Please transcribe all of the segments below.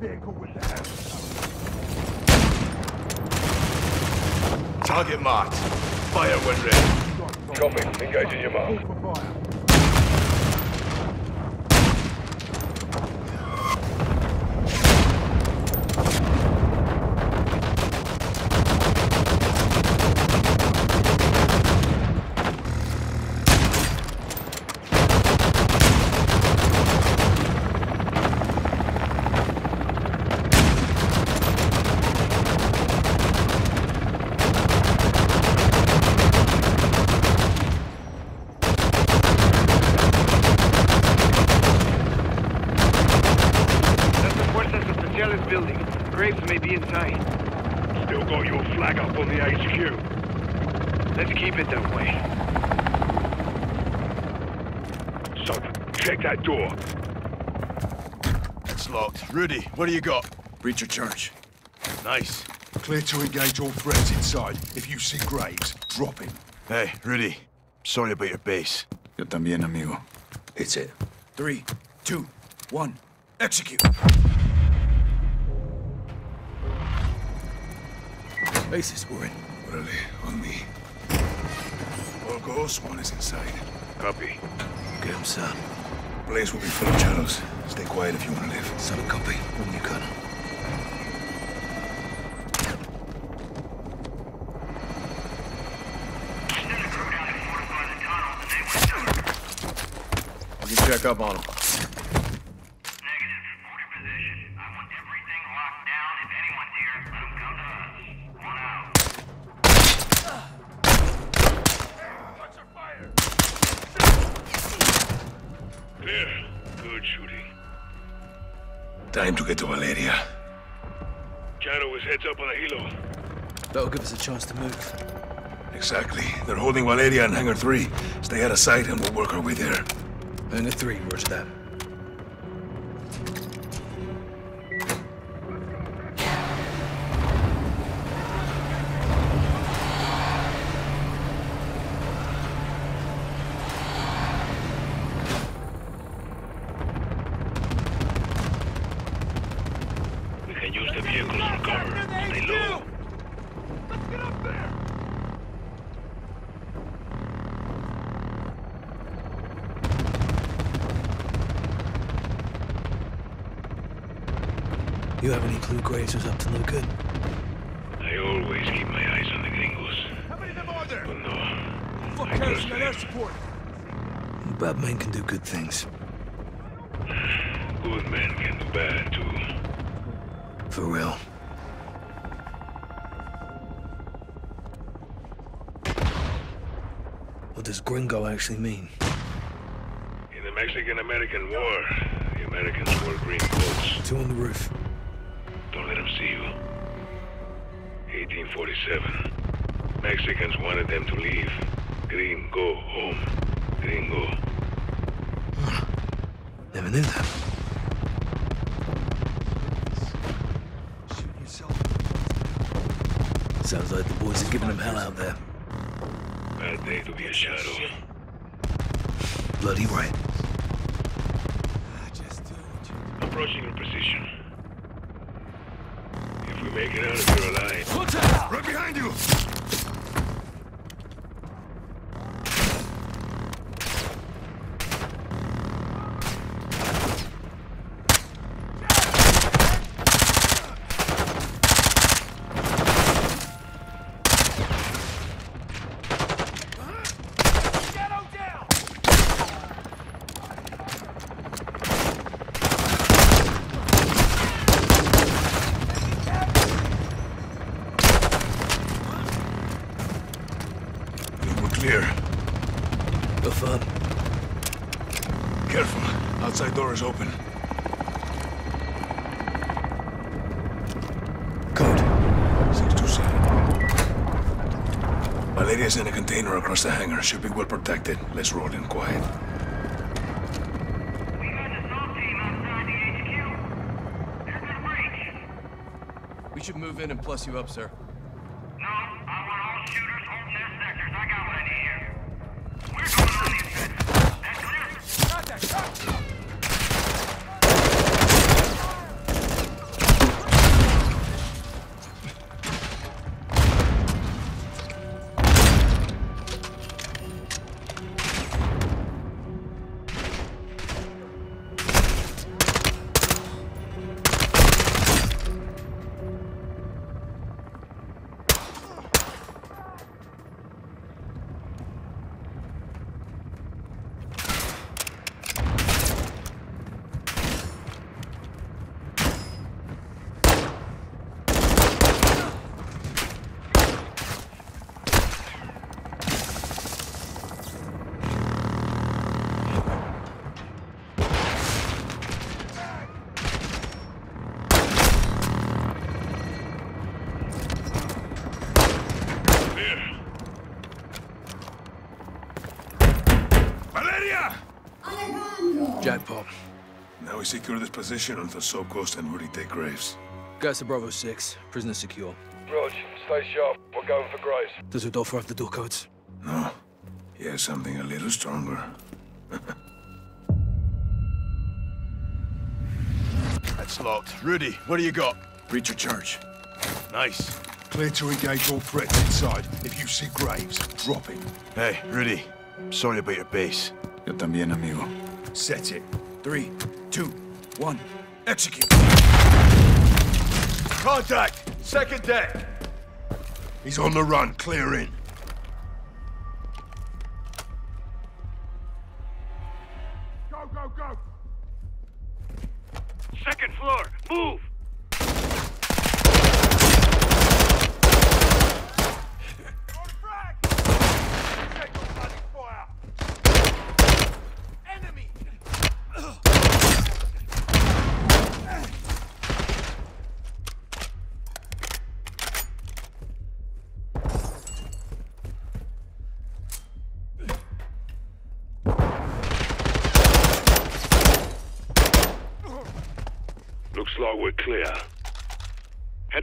vehicle the air. Target marked. Fire when ready. Copy. Engaging your mark. Call for fire. That's the Fuerzas Especiales building. Graves may be inside. Still got your flag up on the HQ. Let's keep it that way. So, check that door. It's locked. Rudy, what do you got? Breach your charge. Nice. Clear to engage all threats inside. If you see Graves, drop him. Hey, Rudy. Sorry about your base. Yo también, amigo. It's it. Three, two, one, execute. Bases, we're in. Orale, on me. All goes, one is inside. Copy. Get him, son. Place will be full of shadows. Stay quiet if you want to live. Son, copy. When you can. We can check up on him. Time to get to Valeria. Chano was heads up on a helo. That'll give us a chance to move. Exactly. They're holding Valeria in Hangar 3. Stay out of sight and we'll work our way there. And the three, where's that? You have any clue Graves was up to no good? I always keep my eyes on the gringos. How many of them are there? But no. Fuck I cares trust about air support. Bad men can do good things. Good men can do bad too. For real. What does gringo actually mean? In the Mexican-American War, the Americans wore green coats. Two on the roof. Don't let them see you. 1847. Mexicans wanted them to leave. Green, go home. Gringo. Never knew that. Sounds like the boys are giving them hell out there. Bad day to be a shadow. Bloody right. Approaching your position. Make it out Right behind you! We're clear. Affirm. Careful. Outside door is open. Code. 627. Valeria's in a container across the hangar. Should be well protected. Let's roll in quiet. We got the SWAT team outside the HQ. There's been a breach. We should move in and plus you up, sir. Secure this position until Soap Ghost and Rudy take Graves. Guys to Bravo 6. Prisoner secure. Rog, stay sharp. We're going for Graves. Does Rodolfo have the door codes? No. Yeah, something a little stronger. That's locked. Rudy, what do you got? Breach of charge. Nice. Clear to engage all threats inside. If you see Graves, drop him. Hey, Rudy. Sorry about your base. Yo también, amigo. Set it. Three, two, one, execute. Contact! Second deck! He's on the run. Clear in.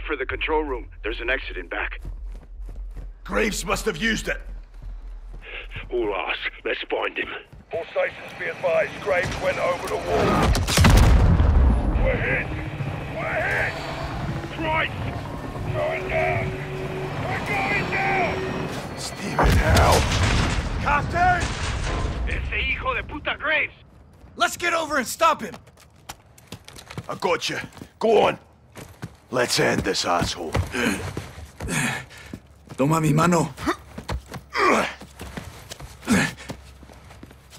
For the control room. There's an exit in back. Graves must have used it. All us, let's find him. All stations be advised. Graves went over the wall. We're hit! We're hit! Christ! Going down! We're going down! Steven, hell! Captain! Ese hijo de puta Graves! Let's get over and stop him! I got you. Go on. Let's end this asshole. Toma mi mano.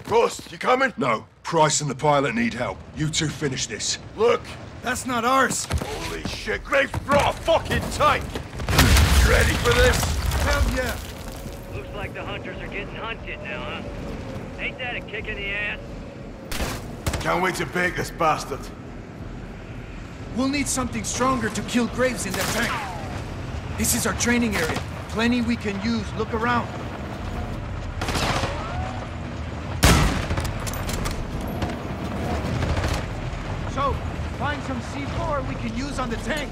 Ghost, you coming? No. Price and the pilot need help. You two finish this. Look. That's not ours! Holy shit, Graves brought a fucking tank! You ready for this? Hell yeah! Looks like the hunters are getting hunted now, huh? Ain't that a kick in the ass? Can't wait to bake this bastard. We'll need something stronger to kill Graves in that tank. This is our training area. Plenty we can use. Look around. So, find some C4 we can use on the tank.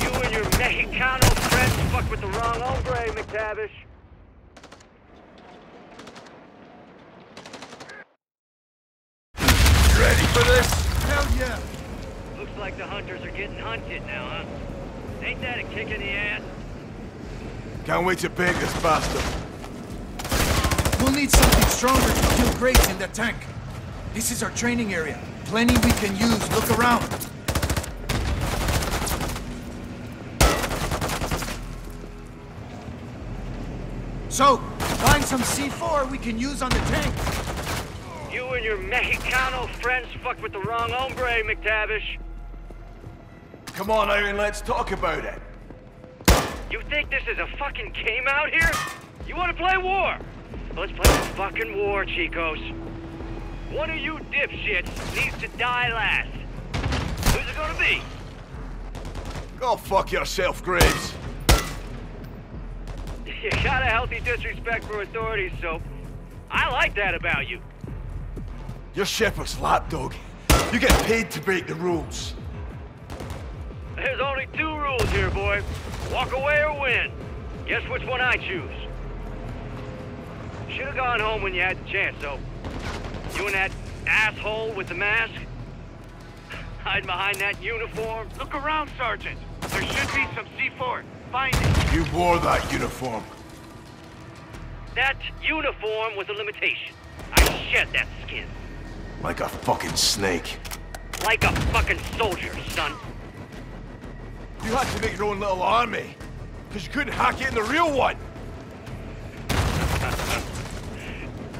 You and your Mexicano friends fuck with the wrong hombre, MacTavish. You ready for this? Hell yeah! Looks like the hunters are getting hunted now, huh? Ain't that a kick in the ass? Can't wait to bake this bastard. We'll need something stronger to kill Graves in that tank. This is our training area. Plenty we can use. Look around. So, find some C4 we can use on the tank. You and your Mexicano friends fuck with the wrong hombre, MacTavish. Come on, Aaron, let's talk about it. You think this is a fucking game out here? You want to play war? Let's play the fucking war, Chicos. One of you dipshits needs to die last. Who's it gonna be? Go fuck yourself, Graves. You got a healthy disrespect for authorities, so I like that about you. You're Shepherd's lapdog. You get paid to break the rules. There's only two rules here, boy. Walk away or win. Guess which one I choose. Should have gone home when you had the chance, though. You and that asshole with the mask? Hiding behind that uniform? Look around, Sergeant. There should be some C4. Find it. You wore that uniform. That uniform was a limitation. I shed that skin. Like a fucking snake. Like a fucking soldier, son. You had to make your own little army. Because you couldn't hack it in the real one.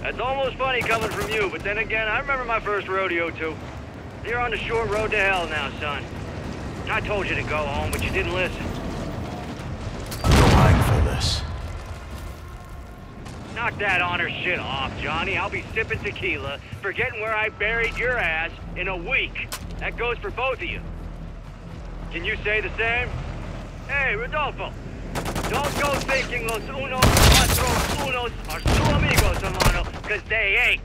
That's almost funny coming from you, but then again, I remember my first rodeo, too. You're on the short road to hell now, son. I told you to go home, but you didn't listen. Hang for this. Knock that honor shit off, Johnny. I'll be sipping tequila, forgetting where I buried your ass in a week. That goes for both of you. Can you say the same? Hey, Rodolfo. Don't go thinking los unos cuatro unos are su amigos, hermano, because they ain't.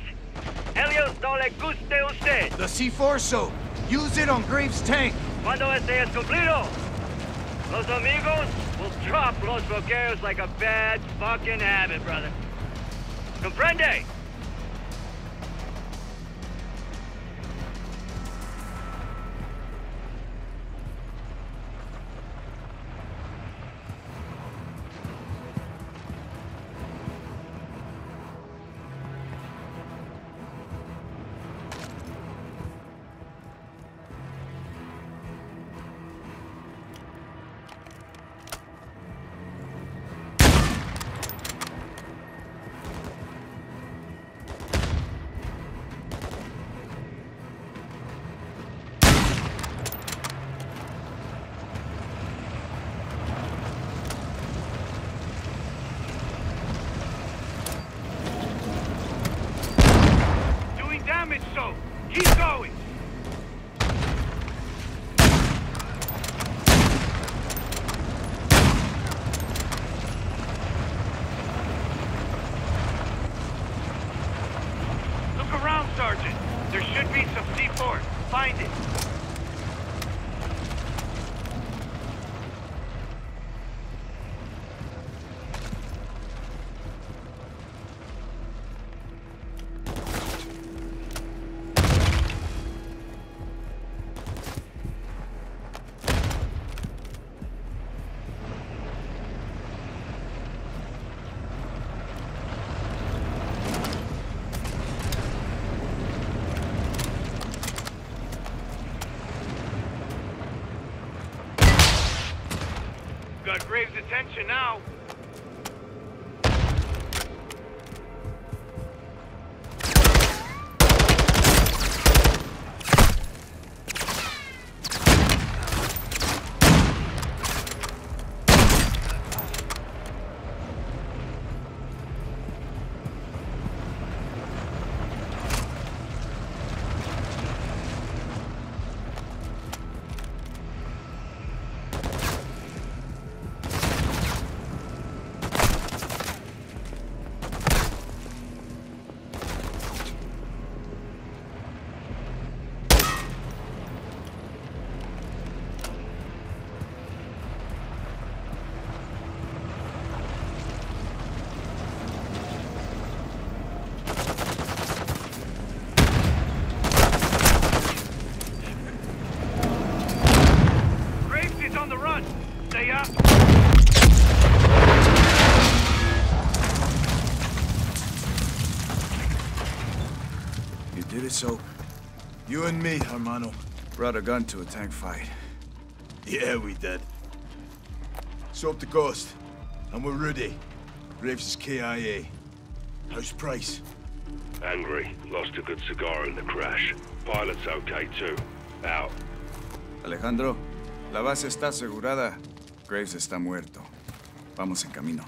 Helios no le guste usted. The C4 so. Use it on Graves' tank. Cuando este es cumplido, los amigos will drop los bloqueos like a bad fucking habit, brother. Comprende? Now. You and me, hermano, brought a gun to a tank fight. Yeah, we did. So up the coast, and we're ready. Graves is KIA. How's Price? Angry. Lost a good cigar in the crash. Pilot's okay too. Out. Alejandro, la base está asegurada. Graves está muerto. Vamos en camino.